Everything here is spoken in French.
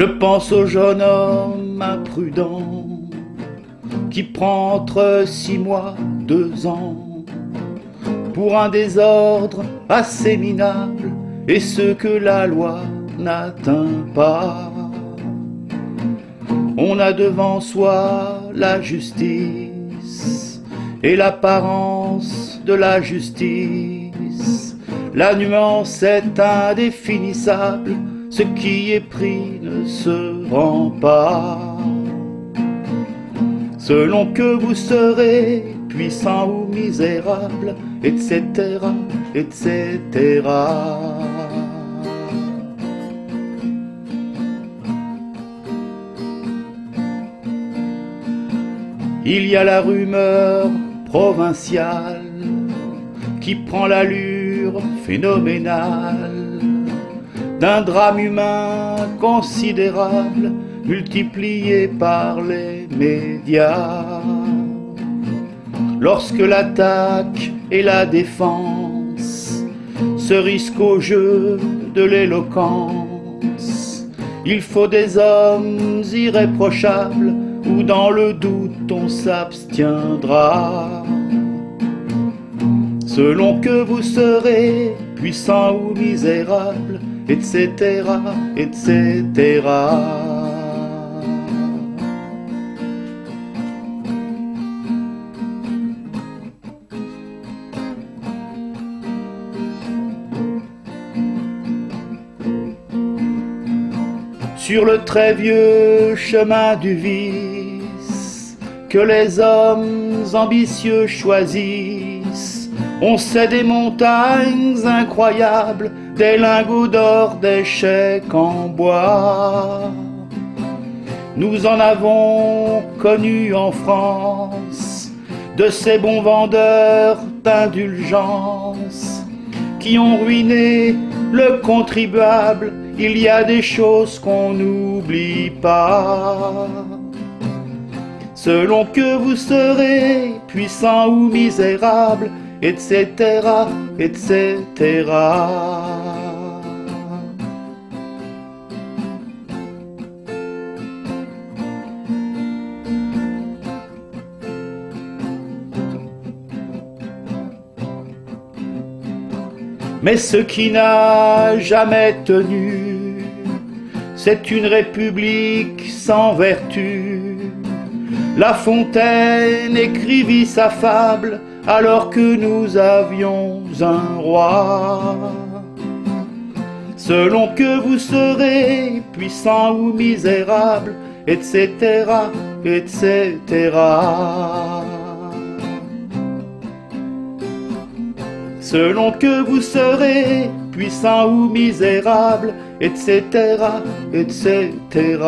Je pense au jeune homme imprudent qui prend entre six mois, deux ans pour un désordre assez minable et ce que la loi n'atteint pas. On a devant soi la justice et l'apparence de la justice. La nuance est indéfinissable, ce qui est pris ne se rend pas. Selon que vous serez puissant ou misérable, etc., etc. Il y a la rumeur provinciale qui prend l'allure phénoménale d'un drame humain considérable multiplié par les médias. Lorsque l'attaque et la défense se risquent au jeu de l'éloquence, il faut des hommes irréprochables ou dans le doute on s'abstiendra. Selon que vous serez puissant ou misérable, etc., etc. Sur le très vieux chemin du vice que les hommes ambitieux choisissent, on sait des montagnes incroyables, des lingots d'or, des chèques en bois. Nous en avons connu en France de ces bons vendeurs d'indulgence qui ont ruiné le contribuable il y a des choses qu'on n'oublie pas. Selon que vous serez puissant ou misérable, etc.. Mais ce qui n'a jamais tenu, c'est une république sans vertu. La Fontaine écrivit sa fable alors que nous avions un roi. Selon que vous serez puissant ou misérable, etc., etc. selon que vous serez puissant ou misérable, etc., etc.